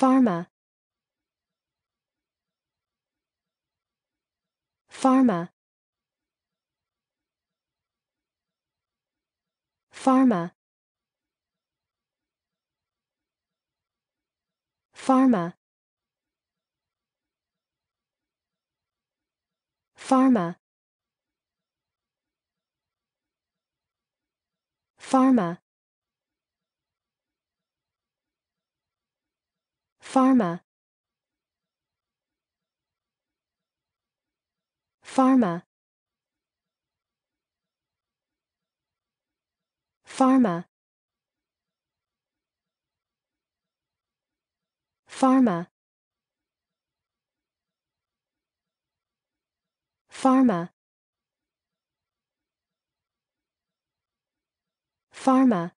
Pharma. Pharma. Pharma. Pharma. Pharma. Pharma. Pharma. Pharma. Pharma. Pharma. Pharma. Pharma.